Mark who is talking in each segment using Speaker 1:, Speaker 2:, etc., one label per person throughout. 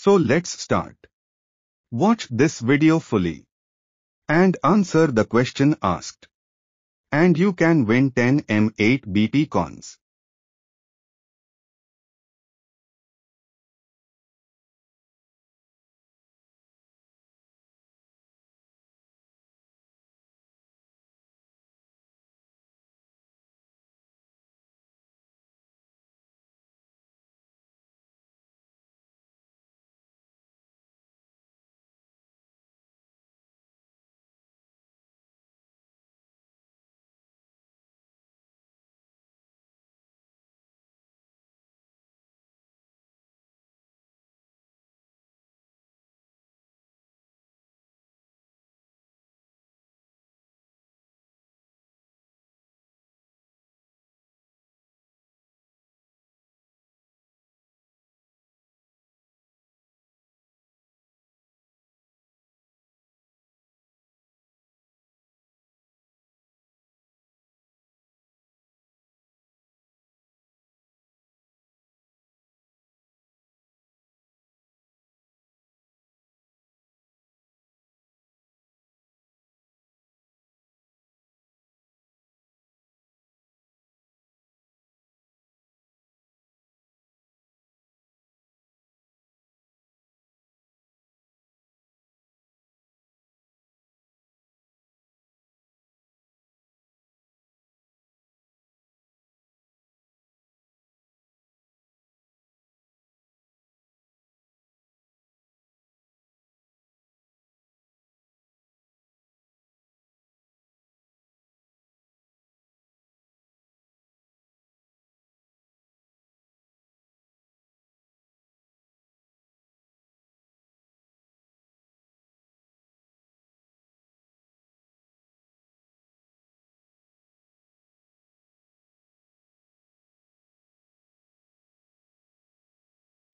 Speaker 1: So let's start. Watch this video fully and answer the question asked. And you can win 10 M8 BP cons.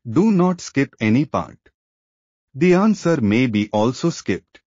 Speaker 1: Do not skip any part. The answer may be also skipped.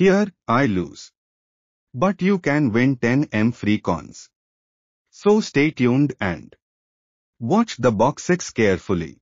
Speaker 1: Here, I lose. But you can win 10 M free cons. So stay tuned and watch the box 6 carefully.